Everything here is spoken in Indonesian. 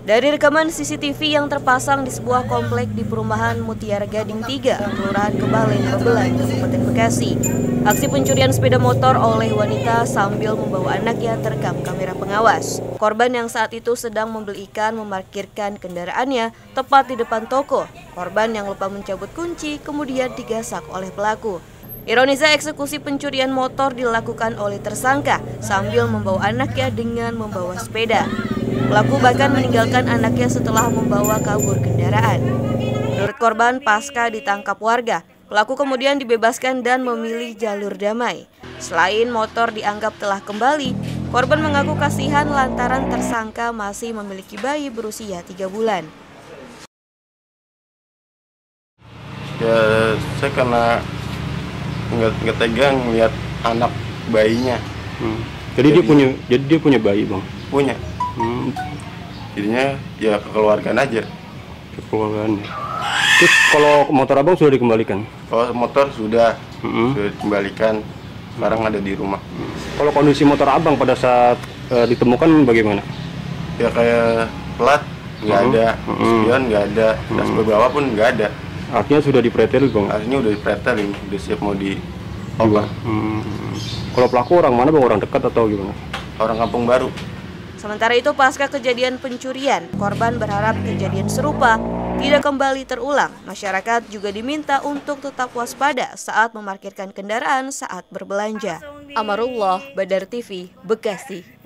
Dari rekaman CCTV yang terpasang di sebuah komplek di perumahan Mutiara Gading 3, Kelurahan Kebalen, Babelan, Kabupaten Bekasi. Aksi pencurian sepeda motor oleh wanita sambil membawa anaknya terekam kamera pengawas. Korban yang saat itu sedang membeli ikan memarkirkan kendaraannya tepat di depan toko. Korban yang lupa mencabut kunci kemudian digasak oleh pelaku. Ironisnya eksekusi pencurian motor dilakukan oleh tersangka sambil membawa anaknya dengan membawa sepeda. Pelaku bahkan meninggalkan anaknya setelah membawa kabur kendaraan. Menurut korban, pasca ditangkap warga, pelaku kemudian dibebaskan dan memilih jalur damai. Selain motor dianggap telah kembali, korban mengaku kasihan lantaran tersangka masih memiliki bayi berusia tiga bulan. Ya, saya karena nggak nggak tegang lihat anak bayinya Hmm. Jadi, dia Jadi- punya jadi dia punya bayi, Bang. punya. Hmm. Jadinya ya kekeluargaan aja. Kekeluargaan. Terus kalau motor Abang sudah dikembalikan? Kalau motor sudah Hmm. sudah dikembalikan. Sekarang ada di rumah. Kalau kondisi motor Abang pada saat eh, ditemukan bagaimana? Ya kayak plat nggak Mhm. ada, Mhm. spion nggak ada, das bawah pun nggak ada. Artinya sudah dipretel, Bang. Aslinya udah dipretelin, udah siap mau di oper. Hmm. Kalau pelaku orang mana, Bang? Orang dekat atau gimana? Orang kampung baru. Sementara itu pasca kejadian pencurian, korban berharap kejadian serupa tidak kembali terulang. Masyarakat juga diminta untuk tetap waspada saat memarkirkan kendaraan saat berbelanja. Amarullah, Badar TV, Bekasi.